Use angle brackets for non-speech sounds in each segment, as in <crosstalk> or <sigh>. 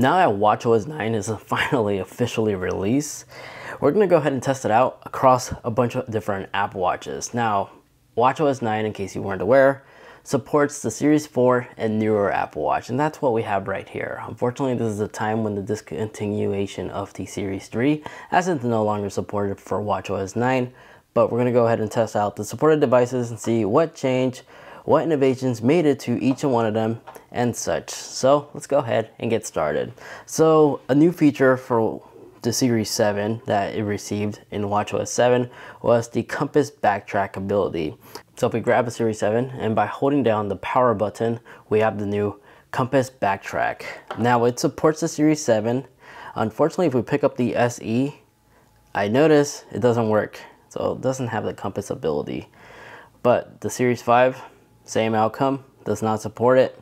Now that WatchOS 9 is <laughs> finally officially released, we're going to go ahead and test it out across a bunch of different Apple Watches. Now, WatchOS 9, in case you weren't aware, supports the Series 4 and newer Apple Watch, and that's what we have right here. Unfortunately, this is a time when the discontinuation of the Series 3, as it's no longer supported for WatchOS 9, but we're going to go ahead and test out the supported devices and see what changed what innovations made it to each and one of them and such. So let's go ahead and get started. So a new feature for the Series 7 that it received in WatchOS 7 was the compass backtrack ability. So if we grab a Series 7 and by holding down the power button, we have the new compass backtrack. Now it supports the Series 7. Unfortunately, if we pick up the SE, I notice it doesn't work. So it doesn't have the compass ability. But the Series 5 same outcome, does not support it.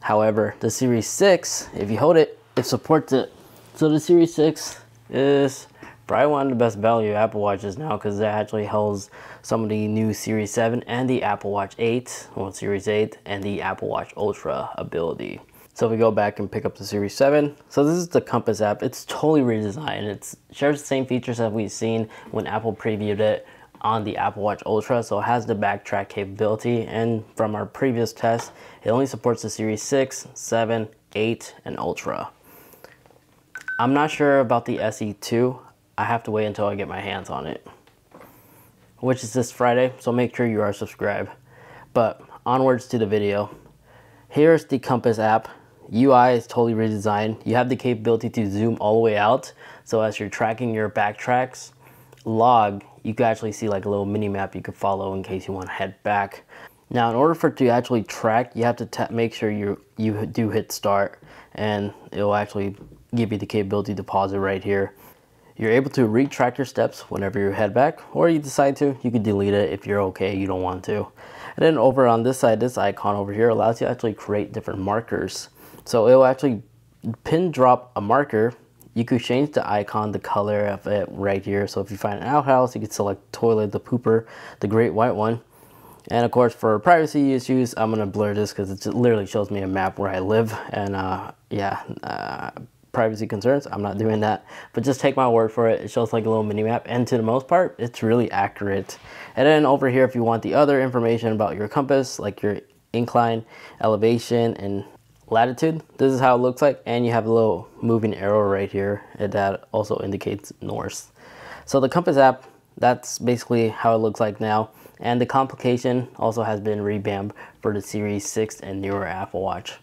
However, the Series 6, if you hold it, it supports it. So the Series 6 is probably one of the best value Apple Watches now because it actually holds some of the new Series 7 and the Apple Watch 8, or Series 8, and the Apple Watch Ultra ability. So if we go back and pick up the Series 7, so this is the Compass app. It's totally redesigned. It shares the same features that we've seen when Apple previewed it on the Apple Watch Ultra, so it has the backtrack capability. And from our previous test, it only supports the Series 6, 7, 8, and Ultra. I'm not sure about the SE2. I have to wait until I get my hands on it, which is this Friday, so make sure you are subscribed. But onwards to the video. Here's the Compass app. UI is totally redesigned. You have the capability to zoom all the way out. So as you're tracking your backtracks, log you can actually see like a little mini map you could follow in case you want to head back. Now, in order for it to actually track, you have to make sure you you do hit start, and it'll actually give you the capability to pause it right here. You're able to retrack your steps whenever you head back, or you decide to, you can delete it if you're okay, you don't want to. And then over on this side, this icon over here allows you to actually create different markers. So it'll actually pin drop a marker you could change the icon, the color of it right here. So if you find an outhouse, you could select toilet, the pooper, the great white one. And of course, for privacy issues, I'm gonna blur this because it literally shows me a map where I live. And uh, yeah, uh, privacy concerns, I'm not doing that. But just take my word for it. It shows like a little mini map. And to the most part, it's really accurate. And then over here, if you want the other information about your compass, like your incline, elevation, and latitude. This is how it looks like and you have a little moving arrow right here that also indicates north. So the compass app, that's basically how it looks like now. And the complication also has been revamped for the Series 6 and newer Apple Watch.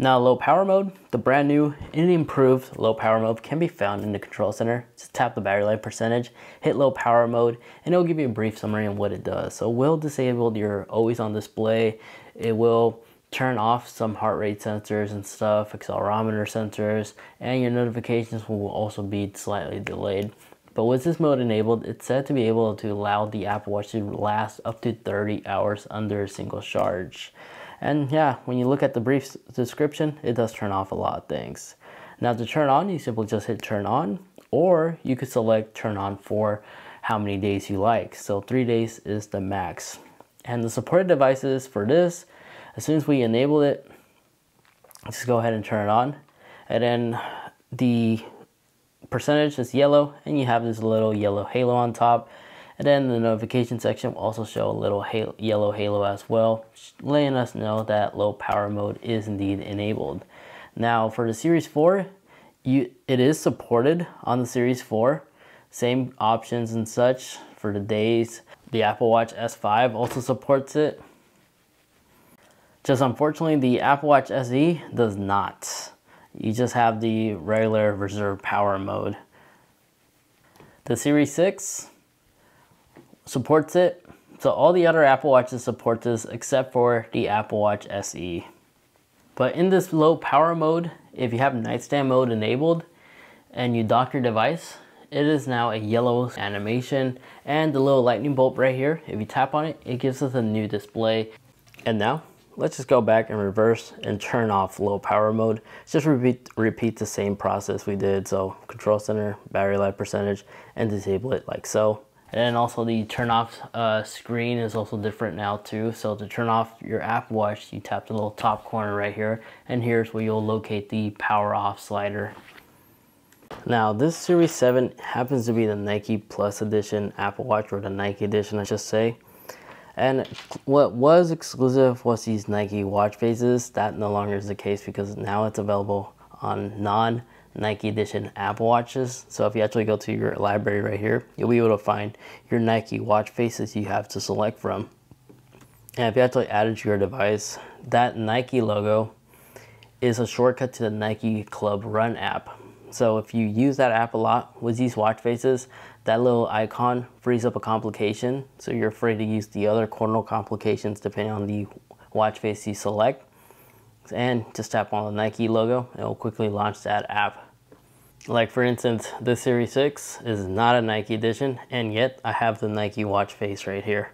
Now low power mode, the brand new and improved low power mode can be found in the control center. Just tap the battery life percentage, hit low power mode, and it'll give you a brief summary on what it does. So it will disable your always on display. It will turn off some heart rate sensors and stuff, accelerometer sensors, and your notifications will also be slightly delayed. But with this mode enabled, it's said to be able to allow the Apple Watch to last up to 30 hours under a single charge. And yeah, when you look at the brief description, it does turn off a lot of things. Now to turn on, you simply just hit turn on, or you could select turn on for how many days you like. So three days is the max. And the supported devices for this as soon as we enable it, just go ahead and turn it on. And then the percentage is yellow and you have this little yellow halo on top. And then the notification section will also show a little halo, yellow halo as well, letting us know that low power mode is indeed enabled. Now for the Series 4, you, it is supported on the Series 4. Same options and such for the days. The Apple Watch S5 also supports it. Just unfortunately, the Apple Watch SE does not. You just have the regular reserve power mode. The Series 6 supports it. So all the other Apple Watches support this except for the Apple Watch SE. But in this low power mode, if you have nightstand mode enabled and you dock your device, it is now a yellow animation and the little lightning bolt right here, if you tap on it, it gives us a new display. And now let's just go back and reverse and turn off low power mode. Just repeat, repeat the same process we did. So control center, battery life percentage, and disable it like so. And then also the turn off uh, screen is also different now too. So to turn off your Apple Watch, you tap the little top corner right here. And here's where you'll locate the power off slider. Now this Series 7 happens to be the Nike Plus Edition Apple Watch or the Nike Edition I should say. And what was exclusive was these Nike watch faces. That no longer is the case because now it's available on non Nike Edition Apple Watches. So if you actually go to your library right here, you'll be able to find your Nike watch faces you have to select from. And if you actually add it to your device, that Nike logo is a shortcut to the Nike Club Run app. So if you use that app a lot with these watch faces, that little icon frees up a complication. So you're free to use the other corner complications depending on the watch face you select and just tap on the Nike logo it will quickly launch that app. Like for instance, this Series 6 is not a Nike edition and yet I have the Nike watch face right here.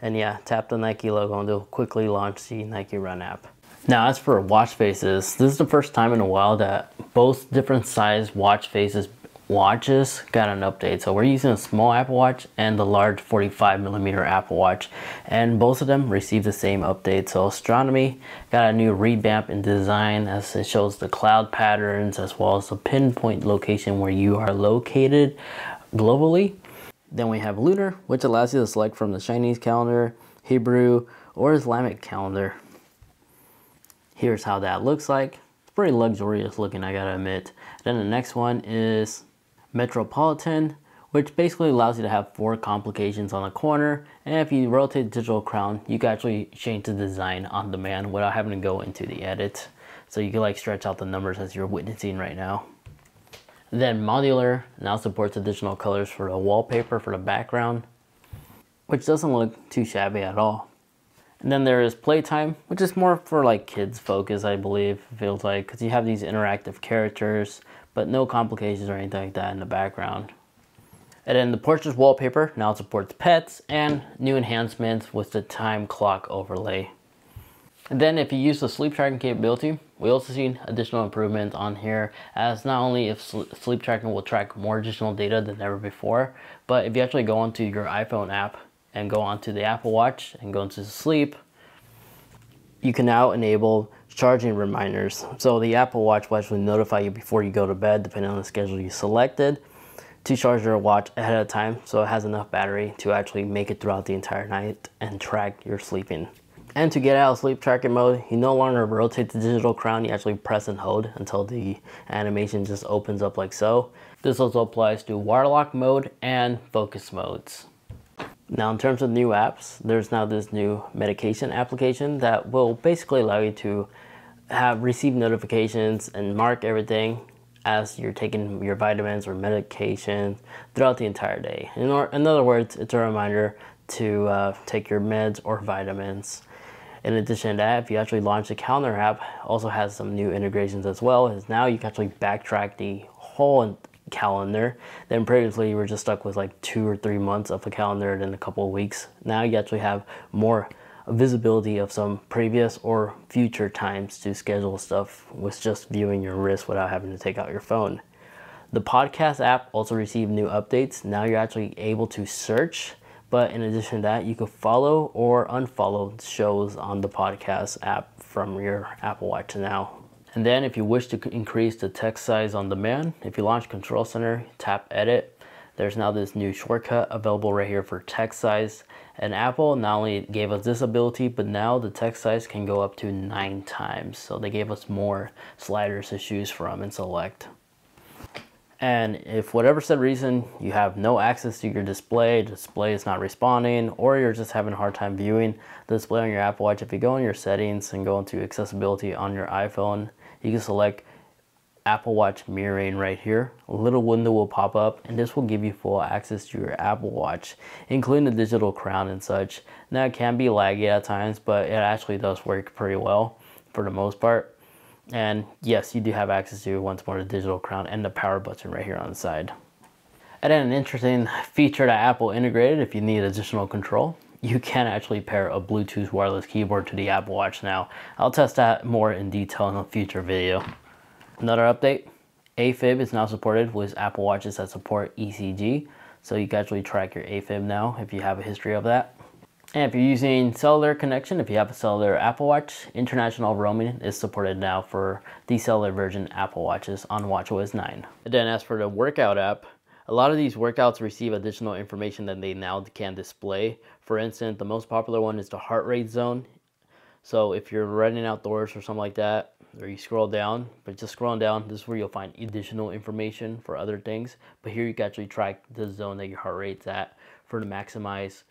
And yeah, tap the Nike logo and it'll quickly launch the Nike Run app. Now as for watch faces, this is the first time in a while that both different size watch faces watches got an update. So we're using a small Apple Watch and the large 45 millimeter Apple Watch, and both of them received the same update. So astronomy got a new revamp in design as it shows the cloud patterns as well as the pinpoint location where you are located globally. Then we have lunar, which allows you to select from the Chinese calendar, Hebrew, or Islamic calendar. Here's how that looks like. It's pretty luxurious looking, I gotta admit. Then the next one is Metropolitan, which basically allows you to have four complications on the corner. And if you rotate the digital crown, you can actually change the design on demand without having to go into the edit. So you can like stretch out the numbers as you're witnessing right now. Then modular now supports additional colors for the wallpaper for the background, which doesn't look too shabby at all. And then there is playtime, which is more for like kids focus, I believe, feels like, because you have these interactive characters but no complications or anything like that in the background. And then the portrait's wallpaper now supports pets and new enhancements with the time clock overlay. And then if you use the sleep tracking capability, we also seen additional improvements on here as not only if sleep tracking will track more additional data than ever before, but if you actually go onto your iPhone app and go onto the Apple Watch and go into sleep, you can now enable charging reminders. So the Apple Watch will actually notify you before you go to bed, depending on the schedule you selected, to charge your watch ahead of time so it has enough battery to actually make it throughout the entire night and track your sleeping. And to get out of sleep tracking mode, you no longer rotate the digital crown, you actually press and hold until the animation just opens up like so. This also applies to waterlock mode and focus modes. Now in terms of new apps, there's now this new medication application that will basically allow you to have received notifications and mark everything as you're taking your vitamins or medication throughout the entire day. In, or, in other words, it's a reminder to uh, take your meds or vitamins. In addition to that, if you actually launch the calendar app, also has some new integrations as well. Is now you can actually backtrack the whole calendar. Then previously you were just stuck with like two or three months of a calendar and then a couple of weeks. Now you actually have more visibility of some previous or future times to schedule stuff with just viewing your wrist without having to take out your phone. The podcast app also received new updates. Now you're actually able to search, but in addition to that, you can follow or unfollow shows on the podcast app from your Apple Watch now. And then if you wish to increase the text size on demand, if you launch Control Center, tap Edit, there's now this new shortcut available right here for text size. And Apple not only gave us this ability, but now the text size can go up to nine times. So they gave us more sliders to choose from and select. And if whatever said reason you have no access to your display, display is not responding, or you're just having a hard time viewing the display on your Apple Watch, if you go in your settings and go into accessibility on your iPhone, you can select Apple Watch mirroring right here. A little window will pop up and this will give you full access to your Apple Watch, including the digital crown and such. Now it can be laggy at times, but it actually does work pretty well for the most part. And yes, you do have access to once more the digital crown and the power button right here on the side. And then an interesting feature that Apple integrated if you need additional control you can actually pair a Bluetooth wireless keyboard to the Apple Watch now. I'll test that more in detail in a future video. Another update, AFib is now supported with Apple Watches that support ECG. So you can actually track your AFib now if you have a history of that. And if you're using cellular connection, if you have a cellular Apple Watch, international roaming is supported now for the cellular version Apple Watches on WatchOS 9. And then as for the workout app, a lot of these workouts receive additional information that they now can display. For instance, the most popular one is the heart rate zone. So if you're running outdoors or something like that, or you scroll down, but just scrolling down, this is where you'll find additional information for other things. But here you can actually track the zone that your heart rate's at for to maximize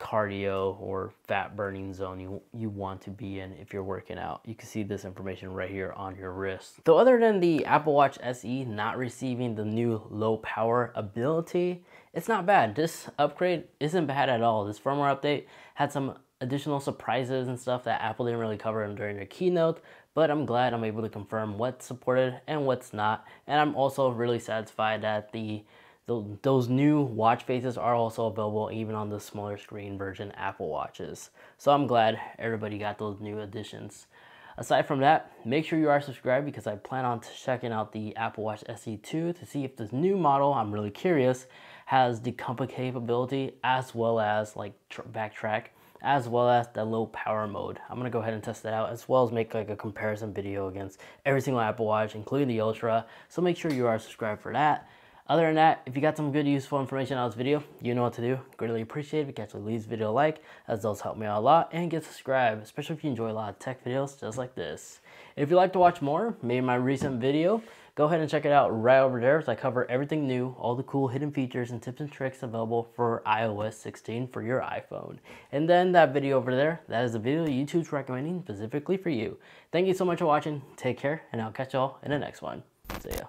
cardio or fat burning zone you, you want to be in if you're working out. You can see this information right here on your wrist. So other than the Apple Watch SE not receiving the new low power ability, it's not bad. This upgrade isn't bad at all. This firmware update had some additional surprises and stuff that Apple didn't really cover during their keynote, but I'm glad I'm able to confirm what's supported and what's not. And I'm also really satisfied that the those new watch faces are also available even on the smaller screen version Apple Watches. So I'm glad everybody got those new additions. Aside from that, make sure you are subscribed because I plan on checking out the Apple Watch SE2 to see if this new model, I'm really curious, has the compass capability as well as like backtrack as well as the low power mode. I'm gonna go ahead and test that out as well as make like a comparison video against every single Apple Watch, including the Ultra. So make sure you are subscribed for that. Other than that, if you got some good useful information out of this video, you know what to do. Greatly appreciate it if you can actually leave this video a like, as those help me out a lot, and get subscribed, especially if you enjoy a lot of tech videos just like this. If you'd like to watch more, maybe my recent video, go ahead and check it out right over there as I cover everything new, all the cool hidden features and tips and tricks available for iOS 16 for your iPhone. And then that video over there, that is the video YouTube's recommending specifically for you. Thank you so much for watching, take care, and I'll catch y'all in the next one. See ya.